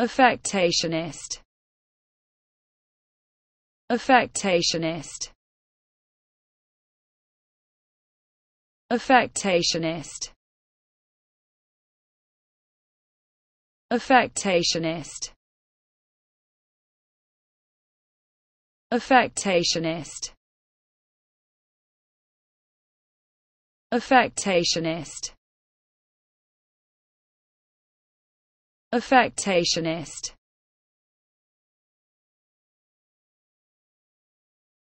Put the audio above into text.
affectationist. Affectationist. Affectationist. Affectationist. Affectationist. Affectationist affectationist